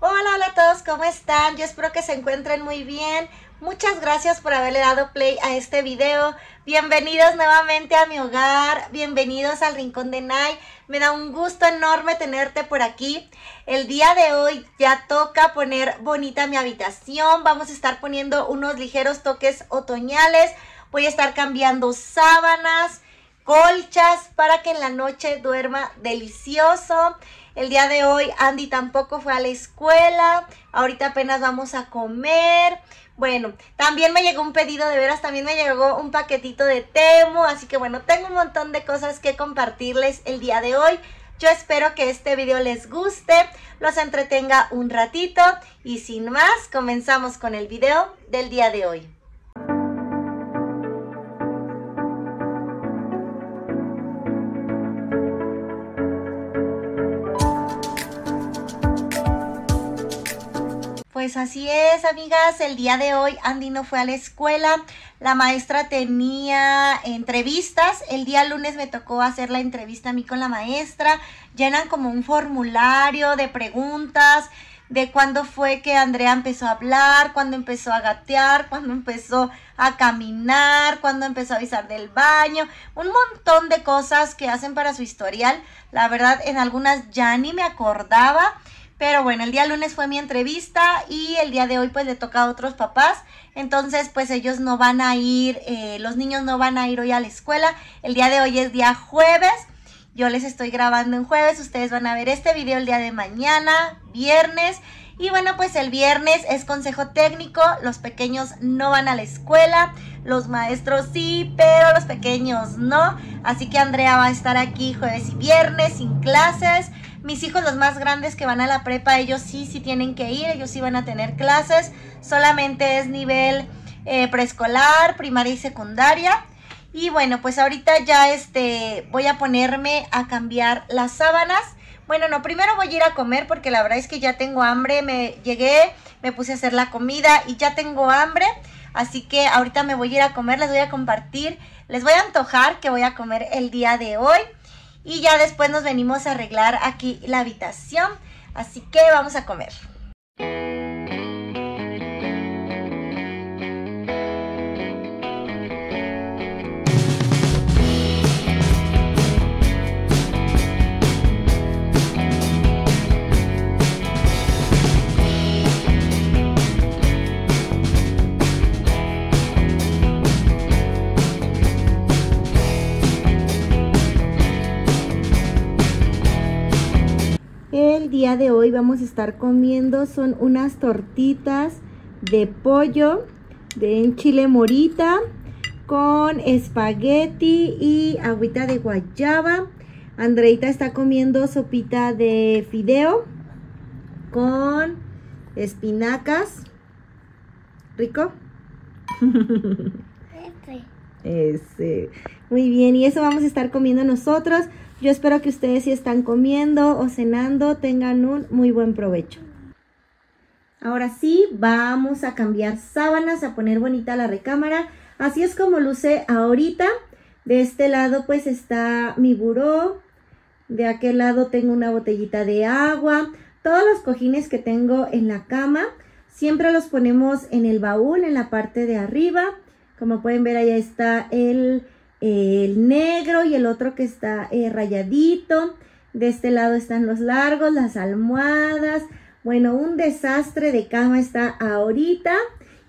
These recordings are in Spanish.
Hola, hola a todos, ¿cómo están? Yo espero que se encuentren muy bien. Muchas gracias por haberle dado play a este video. Bienvenidos nuevamente a mi hogar, bienvenidos al Rincón de Nay. Me da un gusto enorme tenerte por aquí. El día de hoy ya toca poner bonita mi habitación. Vamos a estar poniendo unos ligeros toques otoñales. Voy a estar cambiando sábanas, colchas para que en la noche duerma delicioso. El día de hoy Andy tampoco fue a la escuela. Ahorita apenas vamos a comer. Bueno, también me llegó un pedido de veras, también me llegó un paquetito de Temo, así que bueno, tengo un montón de cosas que compartirles el día de hoy. Yo espero que este video les guste, los entretenga un ratito y sin más, comenzamos con el video del día de hoy. Pues así es, amigas. El día de hoy Andy no fue a la escuela. La maestra tenía entrevistas. El día lunes me tocó hacer la entrevista a mí con la maestra. Llenan como un formulario de preguntas de cuándo fue que Andrea empezó a hablar, cuándo empezó a gatear, cuándo empezó a caminar, cuándo empezó a avisar del baño, un montón de cosas que hacen para su historial. La verdad, en algunas ya ni me acordaba. Pero bueno, el día lunes fue mi entrevista y el día de hoy pues le toca a otros papás. Entonces pues ellos no van a ir, eh, los niños no van a ir hoy a la escuela. El día de hoy es día jueves. Yo les estoy grabando en jueves. Ustedes van a ver este video el día de mañana, viernes. Y bueno, pues el viernes es consejo técnico. Los pequeños no van a la escuela. Los maestros sí, pero los pequeños no. Así que Andrea va a estar aquí jueves y viernes sin clases. Mis hijos, los más grandes que van a la prepa, ellos sí, sí tienen que ir, ellos sí van a tener clases. Solamente es nivel eh, preescolar, primaria y secundaria. Y bueno, pues ahorita ya este, voy a ponerme a cambiar las sábanas. Bueno, no, primero voy a ir a comer porque la verdad es que ya tengo hambre. Me llegué, me puse a hacer la comida y ya tengo hambre. Así que ahorita me voy a ir a comer, les voy a compartir, les voy a antojar que voy a comer el día de hoy y ya después nos venimos a arreglar aquí la habitación. Así que vamos a comer. El día de hoy vamos a estar comiendo son unas tortitas de pollo de chile morita con espagueti y agüita de guayaba. Andreita está comiendo sopita de fideo con espinacas. ¿Rico? Ese. Muy bien, y eso vamos a estar comiendo nosotros. Yo espero que ustedes si están comiendo o cenando tengan un muy buen provecho. Ahora sí, vamos a cambiar sábanas, a poner bonita la recámara. Así es como luce ahorita. De este lado pues está mi buró. De aquel lado tengo una botellita de agua. Todos los cojines que tengo en la cama siempre los ponemos en el baúl, en la parte de arriba. Como pueden ver, allá está el el negro y el otro que está eh, rayadito. De este lado están los largos, las almohadas. Bueno, un desastre de cama está ahorita.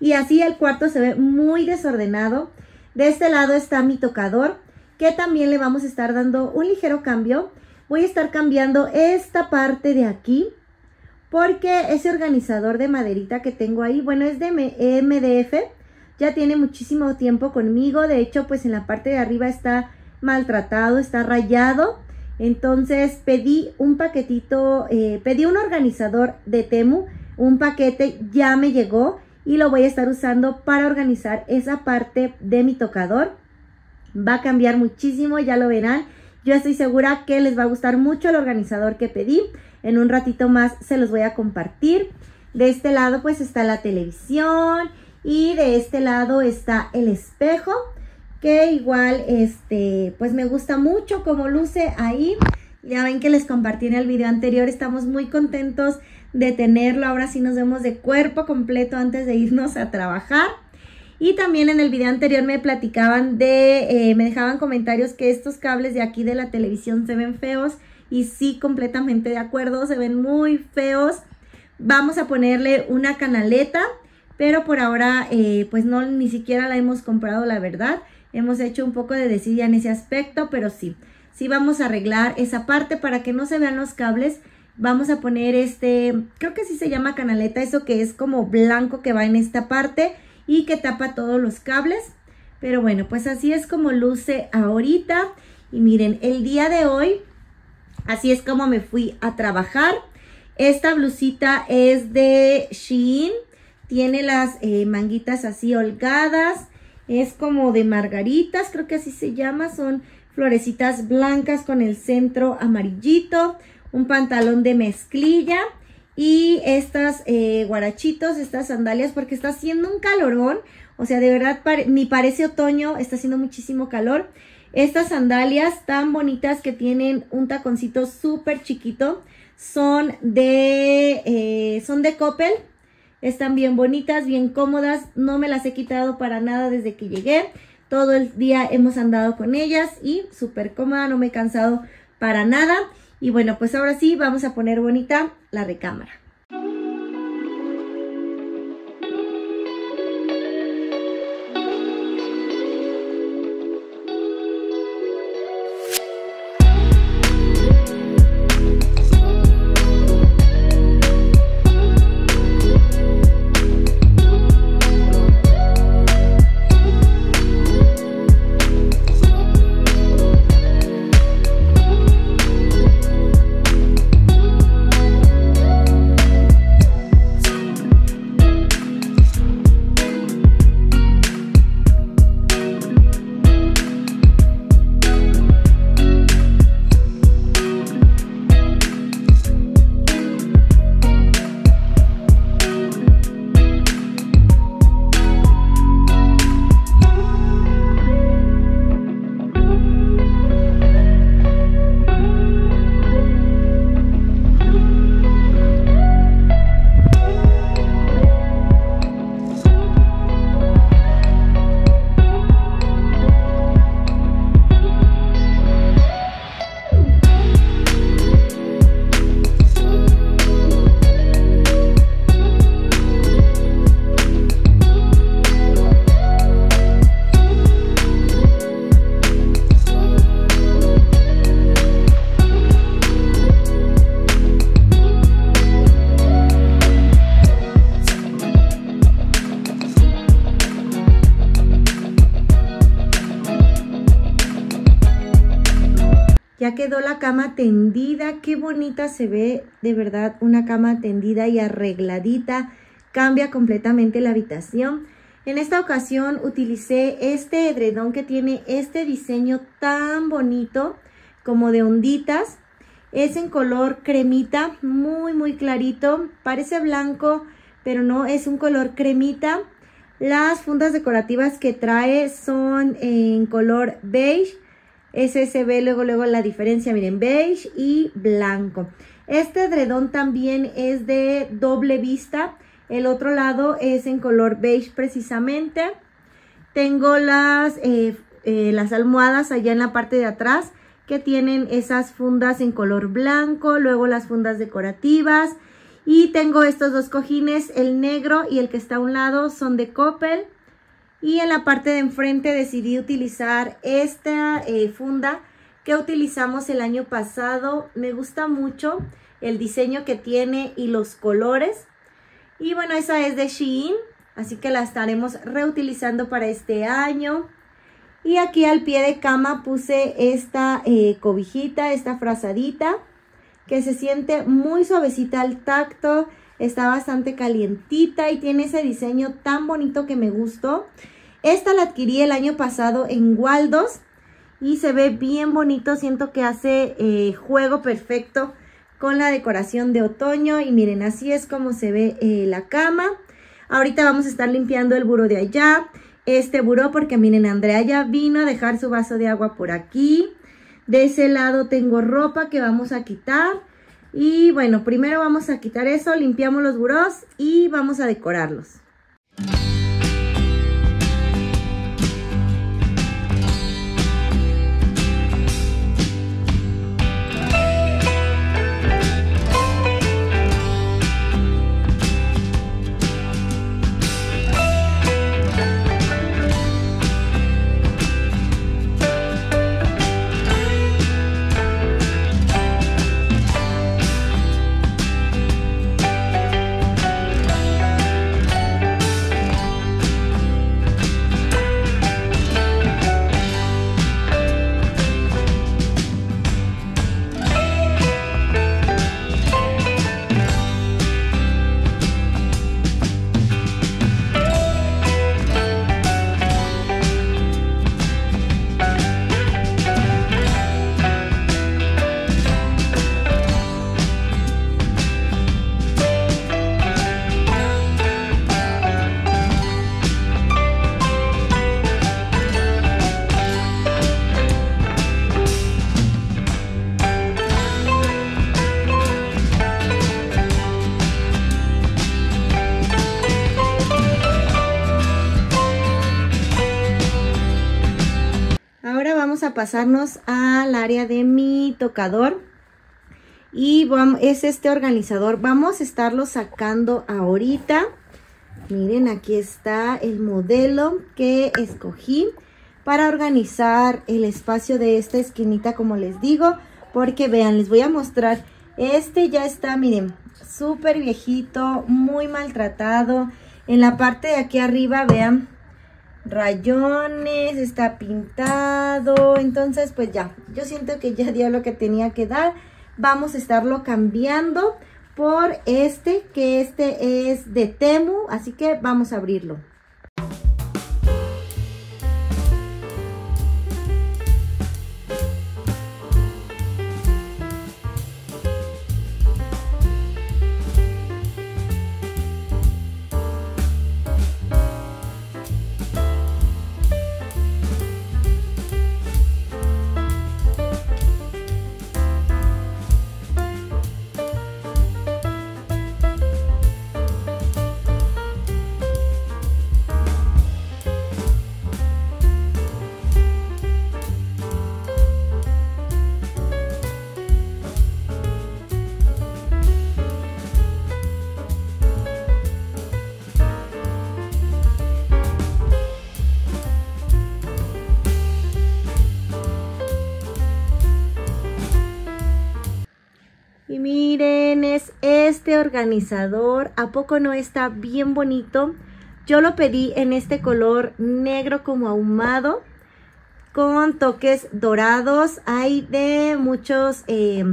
Y así el cuarto se ve muy desordenado. De este lado está mi tocador, que también le vamos a estar dando un ligero cambio. Voy a estar cambiando esta parte de aquí, porque ese organizador de maderita que tengo ahí, bueno, es de MDF ya tiene muchísimo tiempo conmigo. De hecho, pues en la parte de arriba está maltratado, está rayado. Entonces pedí un paquetito, eh, pedí un organizador de Temu, un paquete ya me llegó y lo voy a estar usando para organizar esa parte de mi tocador. Va a cambiar muchísimo, ya lo verán. Yo estoy segura que les va a gustar mucho el organizador que pedí. En un ratito más se los voy a compartir. De este lado pues está la televisión y de este lado está el espejo, que igual, este, pues me gusta mucho como luce ahí. Ya ven que les compartí en el video anterior, estamos muy contentos de tenerlo. Ahora sí nos vemos de cuerpo completo antes de irnos a trabajar. Y también en el video anterior me platicaban de, eh, me dejaban comentarios que estos cables de aquí de la televisión se ven feos. Y sí, completamente de acuerdo, se ven muy feos. Vamos a ponerle una canaleta, pero por ahora eh, pues no, ni siquiera la hemos comprado, la verdad. Hemos hecho un poco de desidia en ese aspecto, pero sí, sí vamos a arreglar esa parte para que no se vean los cables. Vamos a poner este, creo que sí se llama canaleta, eso que es como blanco que va en esta parte y que tapa todos los cables. Pero bueno, pues así es como luce ahorita. Y miren, el día de hoy, así es como me fui a trabajar. Esta blusita es de Shein. Tiene las eh, manguitas así holgadas. Es como de margaritas, creo que así se llama. Son florecitas blancas con el centro amarillito. Un pantalón de mezclilla. Y estas eh, guarachitos, estas sandalias, porque está haciendo un calorón. O sea, de verdad, ni parece otoño, está haciendo muchísimo calor. Estas sandalias tan bonitas que tienen un taconcito súper chiquito son de, eh, son de Coppel. Están bien bonitas, bien cómodas. No me las he quitado para nada desde que llegué. Todo el día hemos andado con ellas y súper cómoda, no me he cansado para nada. Y bueno, pues ahora sí vamos a poner bonita la recámara. La cama tendida. Qué bonita se ve, de verdad, una cama tendida y arregladita. Cambia completamente la habitación. En esta ocasión utilicé este edredón que tiene este diseño tan bonito como de onditas. Es en color cremita, muy muy clarito. Parece blanco, pero no, es un color cremita. Las fundas decorativas que trae son en color beige ese se ve luego, luego la diferencia, miren, beige y blanco. Este edredón también es de doble vista. El otro lado es en color beige precisamente. Tengo las, eh, eh, las almohadas allá en la parte de atrás que tienen esas fundas en color blanco. Luego las fundas decorativas. Y tengo estos dos cojines, el negro y el que está a un lado son de Coppel. Y en la parte de enfrente decidí utilizar esta eh, funda que utilizamos el año pasado. Me gusta mucho el diseño que tiene y los colores. Y bueno, esa es de Shein, así que la estaremos reutilizando para este año. Y aquí al pie de cama puse esta eh, cobijita, esta frazadita, que se siente muy suavecita al tacto. Está bastante calientita y tiene ese diseño tan bonito que me gustó. Esta la adquirí el año pasado en Waldos y se ve bien bonito. Siento que hace eh, juego perfecto con la decoración de otoño. Y miren, así es como se ve eh, la cama. Ahorita vamos a estar limpiando el buró de allá. Este buró porque miren, Andrea ya vino a dejar su vaso de agua por aquí. De ese lado tengo ropa que vamos a quitar. Y bueno, primero vamos a quitar eso, limpiamos los burós y vamos a decorarlos. Pasarnos al área de mi tocador. Y es este organizador. Vamos a estarlo sacando ahorita. Miren, aquí está el modelo que escogí para organizar el espacio de esta esquinita, como les digo. Porque vean, les voy a mostrar. Este ya está, miren, súper viejito, muy maltratado. En la parte de aquí arriba, vean, rayones, está pintado, entonces pues ya, yo siento que ya dio lo que tenía que dar, vamos a estarlo cambiando por este, que este es de Temu, así que vamos a abrirlo. Organizador. ¿A poco no está bien bonito? Yo lo pedí en este color negro como ahumado con toques dorados. Hay de muchos eh,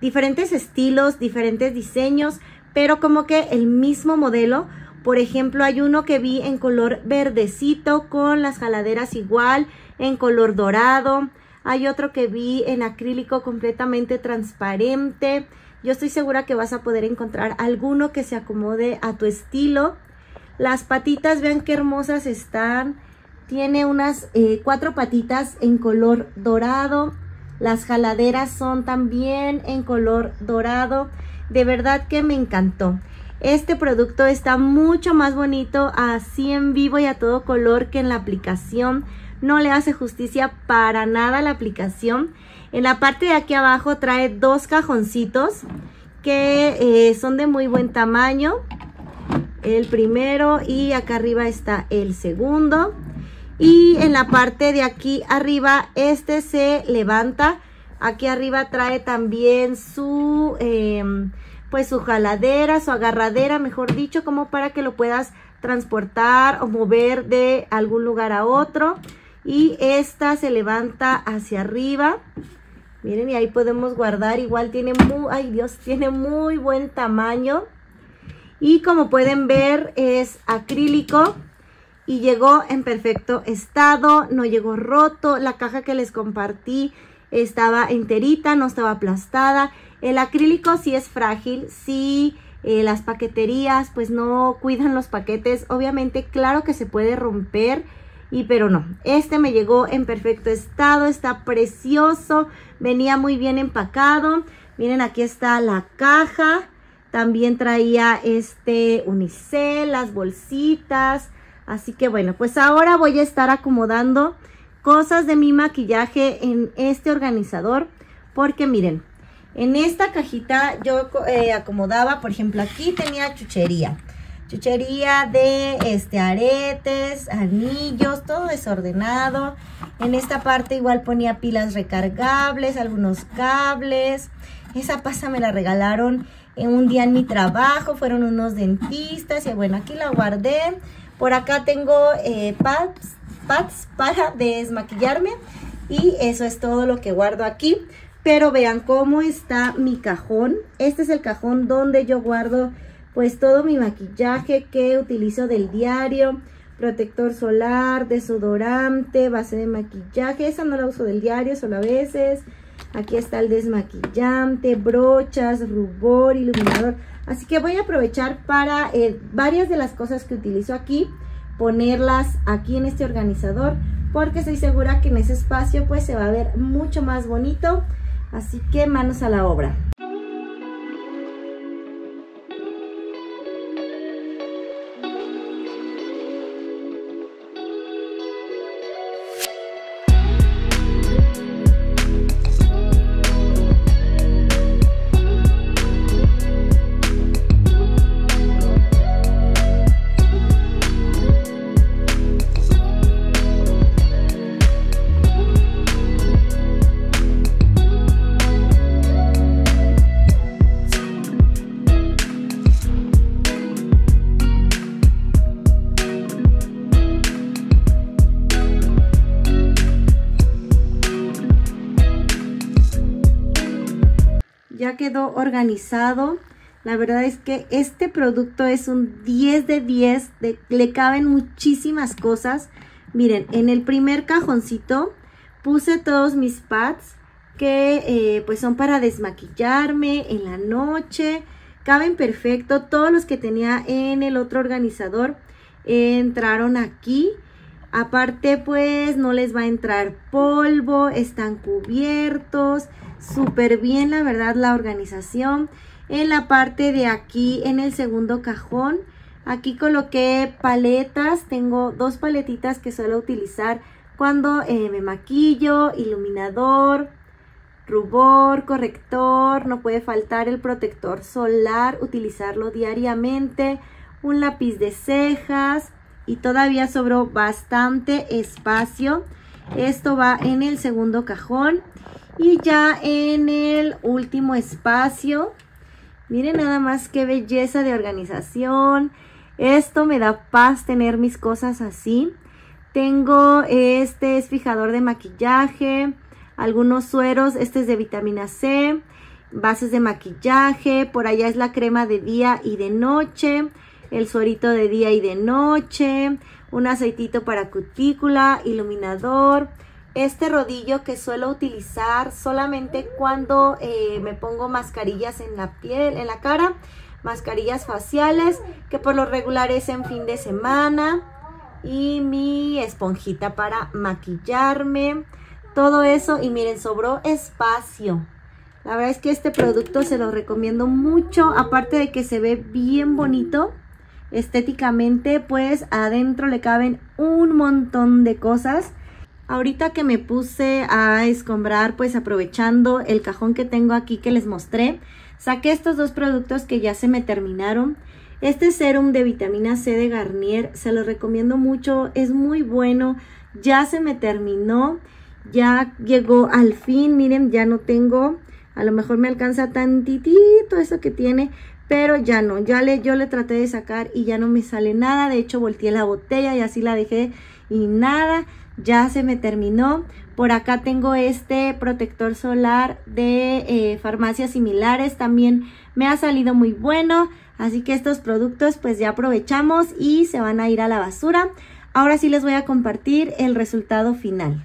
diferentes estilos, diferentes diseños, pero como que el mismo modelo. Por ejemplo, hay uno que vi en color verdecito con las jaladeras igual, en color dorado. Hay otro que vi en acrílico completamente transparente. Yo estoy segura que vas a poder encontrar alguno que se acomode a tu estilo. Las patitas, vean qué hermosas están. Tiene unas eh, cuatro patitas en color dorado. Las jaladeras son también en color dorado. De verdad que me encantó. Este producto está mucho más bonito así en vivo y a todo color que en la aplicación. No le hace justicia para nada la aplicación. En la parte de aquí abajo trae dos cajoncitos que eh, son de muy buen tamaño. El primero y acá arriba está el segundo. Y en la parte de aquí arriba este se levanta. Aquí arriba trae también su, em, pues su jaladera, su agarradera, mejor dicho, como para que lo puedas transportar o mover de algún lugar a otro. Y esta se levanta hacia arriba. Miren, y ahí podemos guardar. Igual tiene muy, ay Dios, tiene muy buen tamaño. Y como pueden ver, es acrílico y llegó en perfecto estado. No llegó roto. La caja que les compartí estaba enterita, no estaba aplastada. El acrílico sí es frágil, sí eh, las paqueterías pues no cuidan los paquetes. Obviamente, claro que se puede romper y pero no, este me llegó en perfecto estado, está precioso, venía muy bien empacado. Miren, aquí está la caja. También traía este unicel, las bolsitas. Así que bueno, pues ahora voy a estar acomodando cosas de mi maquillaje en este organizador. Porque miren, en esta cajita yo eh, acomodaba, por ejemplo, aquí tenía chuchería. Chuchería de este, aretes, anillos, todo desordenado. En esta parte igual ponía pilas recargables, algunos cables. Esa pasa me la regalaron en un día en mi trabajo, fueron unos dentistas y bueno, aquí la guardé. Por acá tengo eh, pads, pads para desmaquillarme y eso es todo lo que guardo aquí. Pero vean cómo está mi cajón. Este es el cajón donde yo guardo pues todo mi maquillaje que utilizo del diario. Protector solar, desodorante, base de maquillaje. Esa no la uso del diario, solo a veces. Aquí está el desmaquillante, brochas, rubor, iluminador. Así que voy a aprovechar para eh, varias de las cosas que utilizo aquí, ponerlas aquí en este organizador, porque estoy segura que en ese espacio pues se va a ver mucho más bonito. Así que manos a la obra. Organizado. La verdad es que este producto es un 10 de 10, le caben muchísimas cosas. Miren, en el primer cajoncito puse todos mis pads que eh, pues son para desmaquillarme en la noche. Caben perfecto. Todos los que tenía en el otro organizador entraron aquí. Aparte pues no les va a entrar polvo, están cubiertos súper bien la verdad la organización. En la parte de aquí en el segundo cajón aquí coloqué paletas, tengo dos paletitas que suelo utilizar cuando eh, me maquillo, iluminador, rubor, corrector, no puede faltar el protector solar, utilizarlo diariamente, un lápiz de cejas y todavía sobró bastante espacio. Esto va en el segundo cajón. Y ya en el último espacio, miren nada más qué belleza de organización. Esto me da paz tener mis cosas así. Tengo este es fijador de maquillaje, algunos sueros, este es de vitamina C, bases de maquillaje, por allá es la crema de día y de noche, el suerito de día y de noche, un aceitito para cutícula, iluminador, este rodillo que suelo utilizar solamente cuando eh, me pongo mascarillas en la piel, en la cara, mascarillas faciales, que por lo regular es en fin de semana, y mi esponjita para maquillarme, todo eso, y miren, sobró espacio. La verdad es que este producto se lo recomiendo mucho, aparte de que se ve bien bonito estéticamente, pues adentro le caben un montón de cosas Ahorita que me puse a escombrar, pues aprovechando el cajón que tengo aquí que les mostré, saqué estos dos productos que ya se me terminaron. Este serum de vitamina C de Garnier, se lo recomiendo mucho, es muy bueno, ya se me terminó, ya llegó al fin, miren, ya no tengo, a lo mejor me alcanza tantitito eso que tiene, pero ya no, ya le, yo le traté de sacar y ya no me sale nada, de hecho volteé la botella y así la dejé y nada, ya se me terminó. Por acá tengo este protector solar de eh, farmacias similares, también me ha salido muy bueno. Así que estos productos pues ya aprovechamos y se van a ir a la basura. Ahora sí les voy a compartir el resultado final.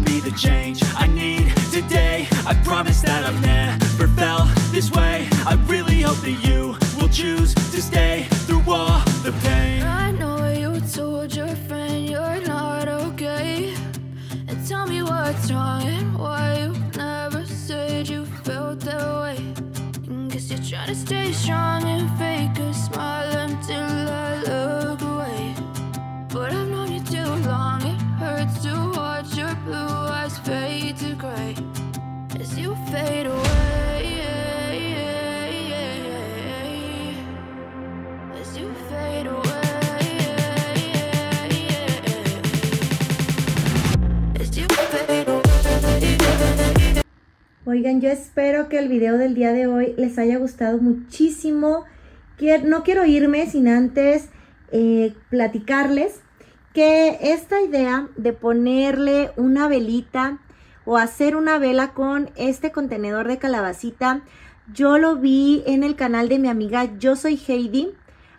change. I need today Oigan, yo espero que el video del día de hoy les haya gustado muchísimo. No quiero irme sin antes eh, platicarles que esta idea de ponerle una velita o hacer una vela con este contenedor de calabacita, yo lo vi en el canal de mi amiga Yo Soy Heidi.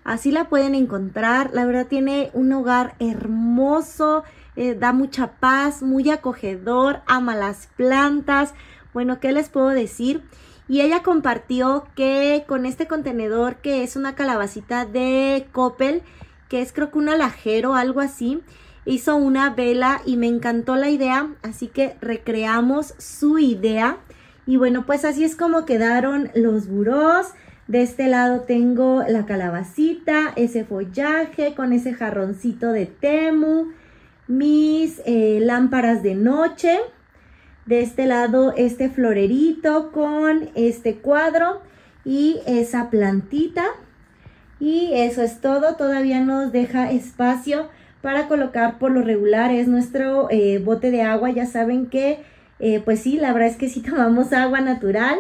Así la pueden encontrar. La verdad tiene un hogar hermoso, eh, da mucha paz, muy acogedor, ama las plantas. Bueno, ¿qué les puedo decir? Y ella compartió que con este contenedor que es una calabacita de Coppel, que es creo que un alajero, algo así, hizo una vela y me encantó la idea, así que recreamos su idea. Y bueno, pues así es como quedaron los burós. De este lado tengo la calabacita, ese follaje con ese jarroncito de temu, mis eh, lámparas de noche. De este lado este florerito con este cuadro y esa plantita. Y eso es todo, todavía nos deja espacio para colocar por lo regular es nuestro eh, bote de agua. Ya saben que, eh, pues sí, la verdad es que sí tomamos agua natural.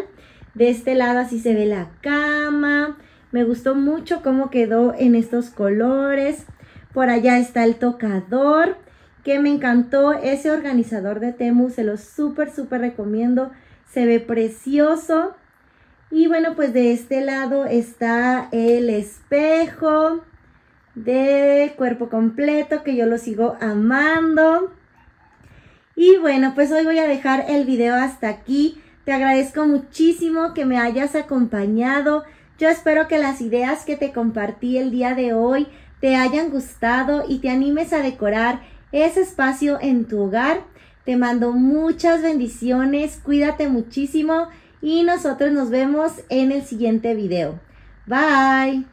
De este lado así se ve la cama. Me gustó mucho cómo quedó en estos colores. Por allá está el tocador, que me encantó ese organizador de Temu. Se lo súper, súper recomiendo. Se ve precioso. Y bueno, pues de este lado está el espejo de cuerpo completo que yo lo sigo amando. Y bueno, pues hoy voy a dejar el video hasta aquí. Te agradezco muchísimo que me hayas acompañado. Yo espero que las ideas que te compartí el día de hoy te hayan gustado y te animes a decorar ese espacio en tu hogar. Te mando muchas bendiciones, cuídate muchísimo y nosotros nos vemos en el siguiente video. Bye.